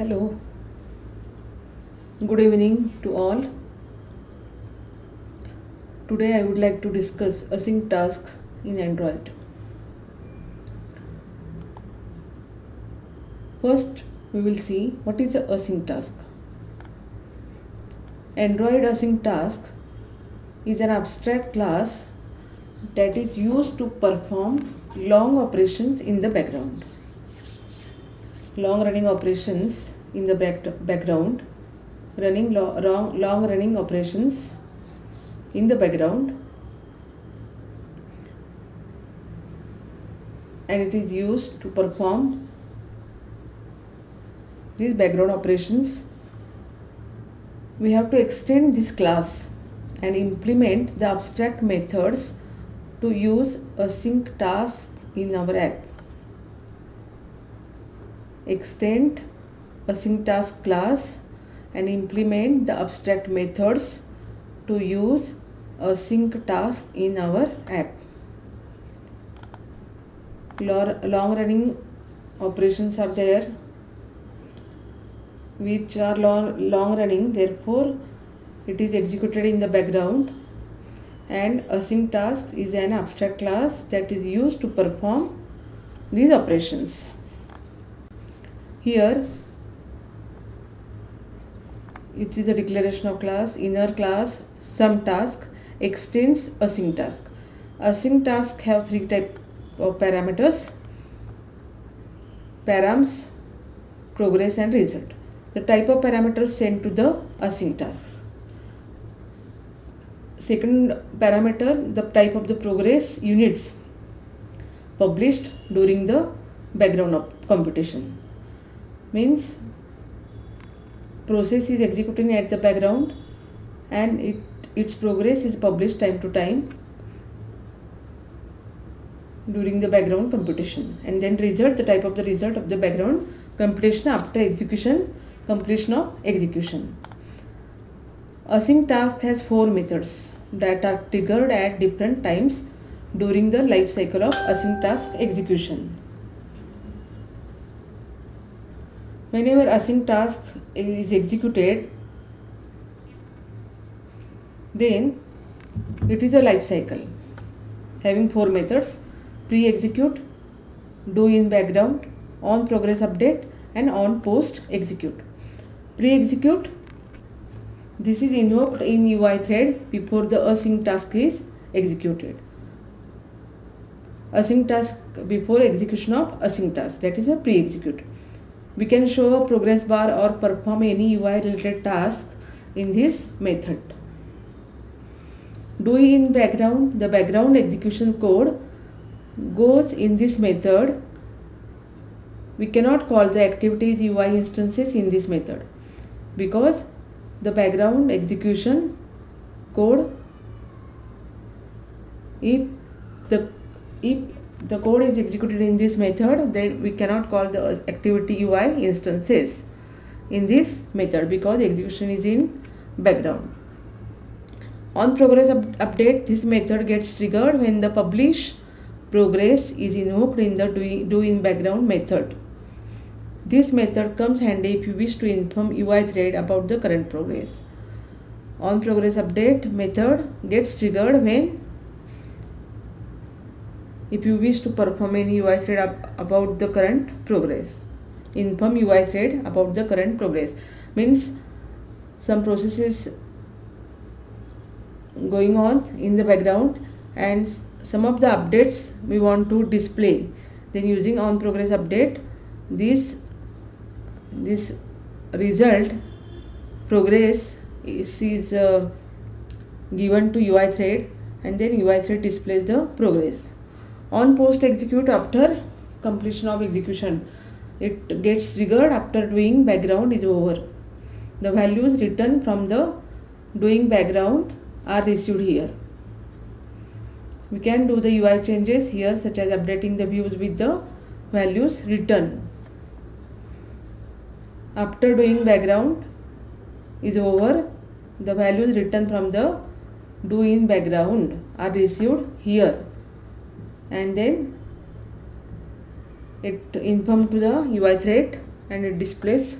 Hello. Good evening to all. Today I would like to discuss async tasks in Android. First, we will see what is a async task. Android async task is an abstract class that is used to perform long operations in the background. Long running operations in the back background, running lo- long, long running operations in the background, and it is used to perform these background operations. We have to extend this class and implement the abstract methods to use async tasks in our app. Extend async task class and implement the abstract methods to use async task in our app. Long running operations are there which are long, long running. Therefore it is executed in the background. And async task is an abstract class that is used to perform these operations here it is a declaration of class inner class some task extends async task. Async task have three type of parameters params progress and result. The type of parameters sent to the async tasks. Second parameter the type of the progress units published during the background of computation means process is executing at the background and it its progress is published time to time during the background computation. And then result the type of the result of the background computation after execution completion of execution. Async task has four methods that are triggered at different times during the life cycle of async task execution whenever async task is executed then it is a life cycle. Having four methods pre-execute do in background on progress update and on post execute pre-execute this is invoked in UI thread before the async task is executed. Async task before execution of async task that is a pre-execute we can show a progress bar or perform any UI related task in this method. Do in background? The background execution code goes in this method. We cannot call the activities UI instances in this method because the background execution code if the if the code is executed in this method then we cannot call the activity UI instances in this method because execution is in background on progress up update this method gets triggered when the publish progress is invoked in the do in background method this method comes handy if you wish to inform UI thread about the current progress. On progress update method gets triggered when if you wish to perform any UI thread about the current progress. Inform UI thread about the current progress means some processes going on in the background and some of the updates we want to display then using on progress update this this result progress is, is uh, given to UI thread and then UI thread displays the progress. On post execute after completion of execution it gets triggered after doing background is over. The values written from the doing background are received here. We can do the UI changes here such as updating the views with the values written after doing background is over the values written from the do in background are received here and then it inform to the UI thread and it displays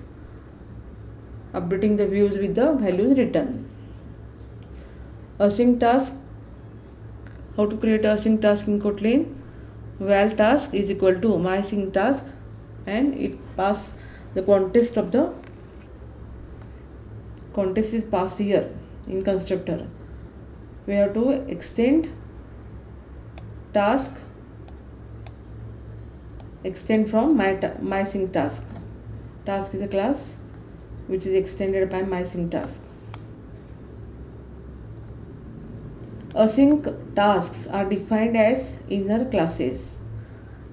updating the views with the values written. Async task how to create a async task in kotlin? Val task is equal to my sync task and it pass the context of the context is passed here in constructor. We have to extend task extend from my my sync task. Task is a class which is extended by my sync task. Async tasks are defined as inner classes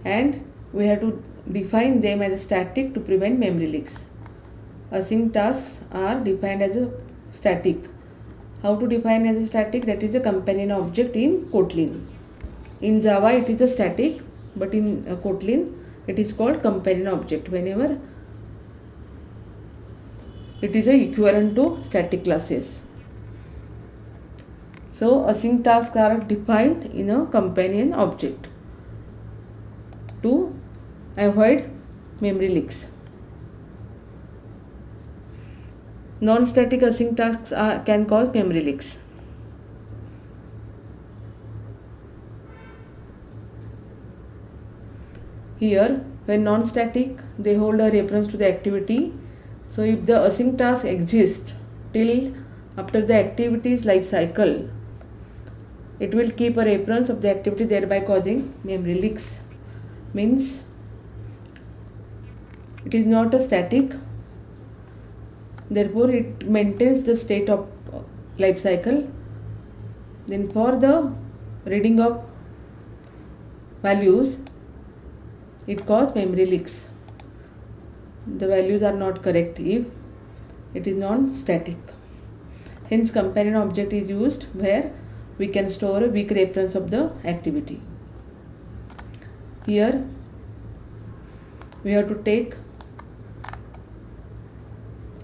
and we have to define them as static to prevent memory leaks. Async tasks are defined as a static. How to define as a static? That is a companion object in kotlin in java it is a static but in uh, kotlin it is called companion object. Whenever it is equivalent to static classes. So async tasks are defined in a companion object to avoid memory leaks. Non-static async tasks are, can cause memory leaks. Here, when non-static, they hold a reference to the activity. So, if the async task exists till after the activity's life cycle, it will keep a reference of the activity thereby causing memory leaks. Means it is not a static therefore it maintains the state of life cycle then for the reading of values it causes memory leaks. The values are not correct if it is non-static. Hence companion object is used where we can store a weak reference of the activity. Here we have to take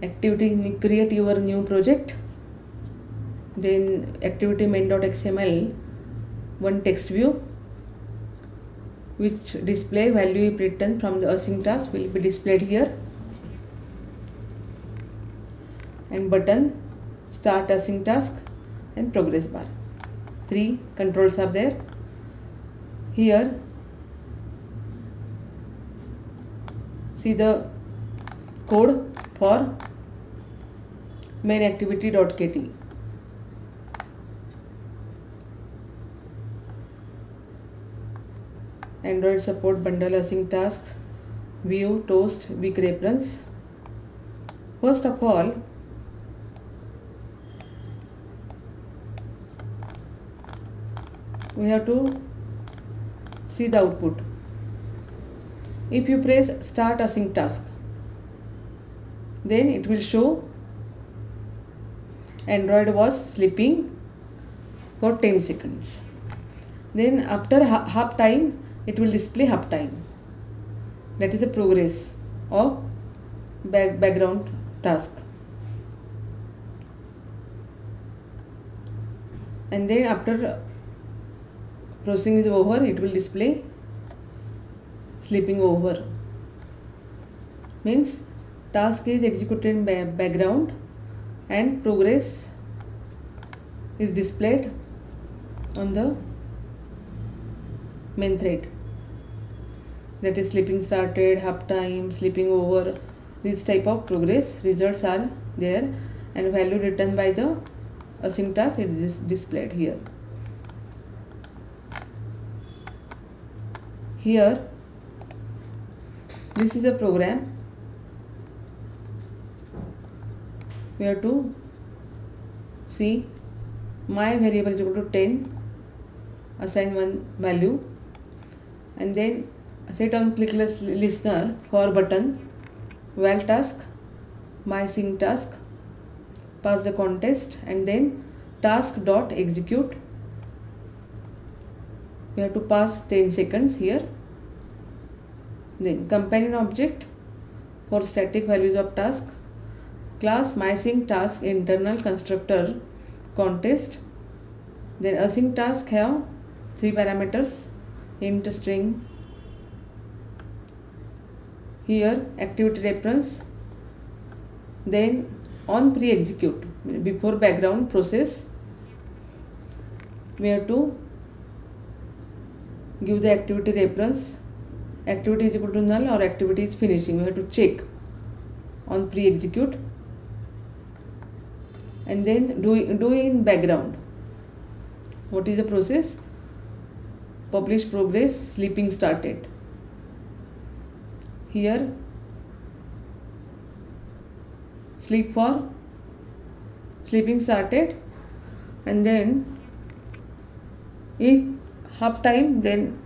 activity create your new project. Then activity main.xml one text view which display value written from the async task will be displayed here. And button start async task and progress bar. Three controls are there. Here see the code for main Android support bundle async tasks view toast weak reference first of all we have to see the output if you press start async task then it will show Android was sleeping for 10 seconds. Then after half time it will display half time. That is the progress of back background task. And then after processing is over it will display sleeping over means task is executed in background and progress is displayed on the main thread that is sleeping started half time sleeping over this type of progress results are there and value written by the async task it is displayed here. Here this is a program we have to see my variable is equal to 10 assign one value and then set on click list listener for button. Val task. My sync task. Pass the context and then task dot execute. We have to pass 10 seconds here. Then companion object for static values of task. Class mysync task internal constructor context. Then async task have three parameters. Int string here activity reference then on pre-execute before background process we have to give the activity reference activity is equal to null or activity is finishing we have to check on pre-execute and then do, do in background. What is the process? Publish progress sleeping started here. Sleep for sleeping started. And then if half time then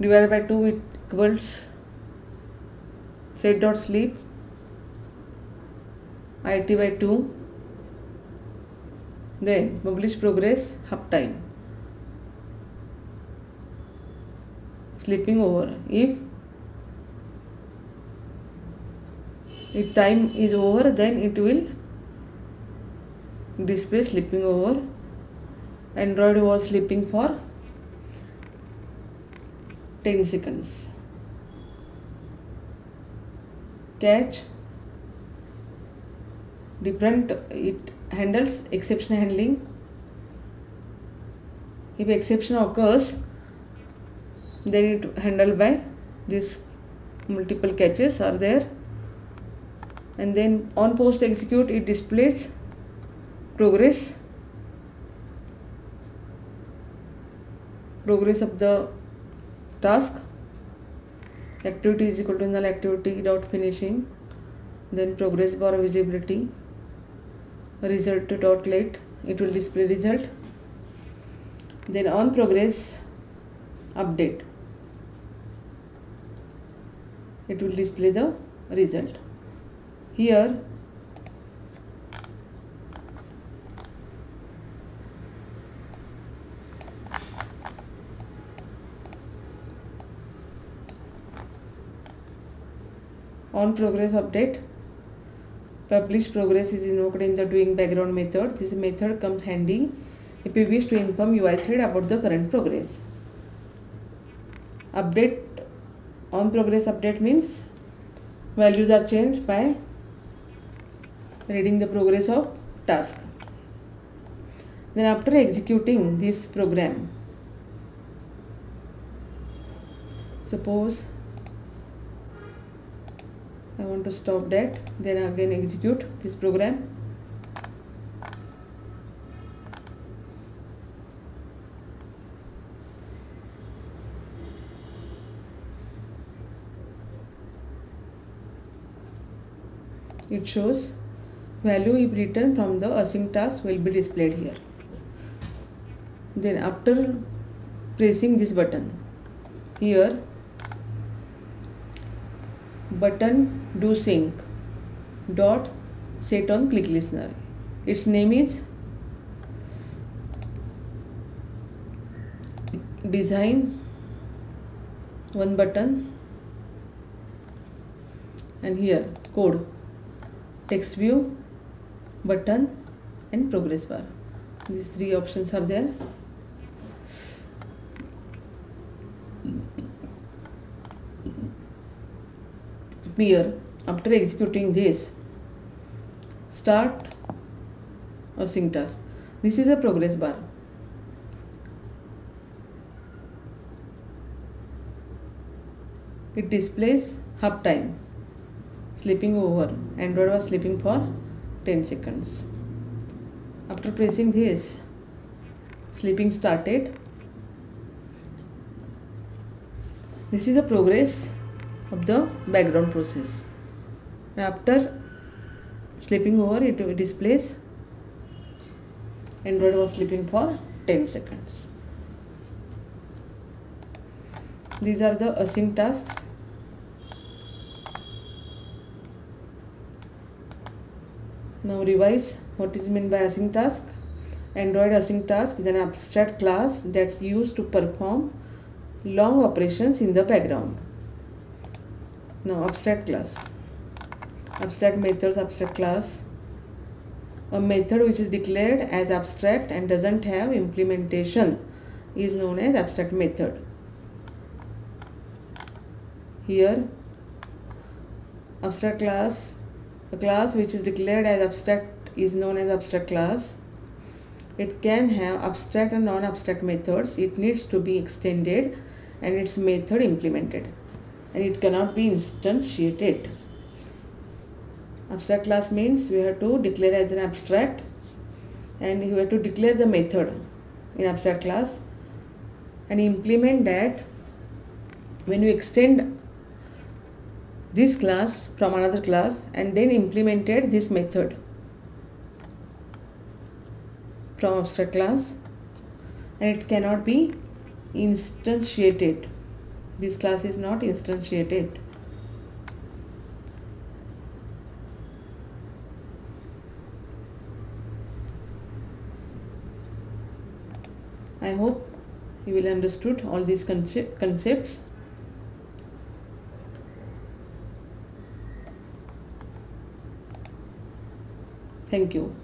divided by 2 it equals set dot sleep. It by 2 then publish progress half time. Sleeping over. If if time is over then it will display sleeping over. Android was sleeping for 10 seconds. Catch. Different it handles exception handling. If exception occurs then it handled by this multiple catches are there and then on post execute it displays progress. Progress of the task. Activity is equal to null activity dot finishing. Then progress bar visibility. Result dot let it will display result. Then on progress update. It will display the result here. On progress update. Publish progress is invoked in the doing background method. This method comes handy if you wish to inform UI thread about the current progress. Update on progress update means values are changed by reading the progress of task. Then after executing this program suppose I want to stop that then again execute this program. It shows value if written from the async task will be displayed here. Then after pressing this button here button do sync dot set on click listener. Its name is design one button and here code text view button and progress bar. These three options are there. Here after executing this start or sync task. This is a progress bar. It displays half time. Sleeping over. Android was sleeping for 10 seconds. After pressing this sleeping started. This is the progress of the background process. After sleeping over it displays android was sleeping for 10 seconds. These are the async tasks now revise what is meant by async task. Android async task is an abstract class that's used to perform long operations in the background. Now abstract class. Abstract methods abstract class. A method which is declared as abstract and doesn't have implementation is known as abstract method. Here abstract class A class which is declared as abstract is known as abstract class. It can have abstract and non-abstract methods. It needs to be extended and its method implemented and it cannot be instantiated. Abstract class means we have to declare as an abstract and you have to declare the method in abstract class and implement that when you extend this class from another class and then implemented this method. From abstract class. And it cannot be instantiated. This class is not instantiated. I hope you will understood all these concept, concepts thank you